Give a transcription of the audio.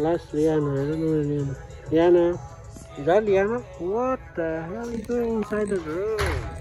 Last Liana. I don't know her name. Liana. Is that Liana? What the hell are you doing inside the room?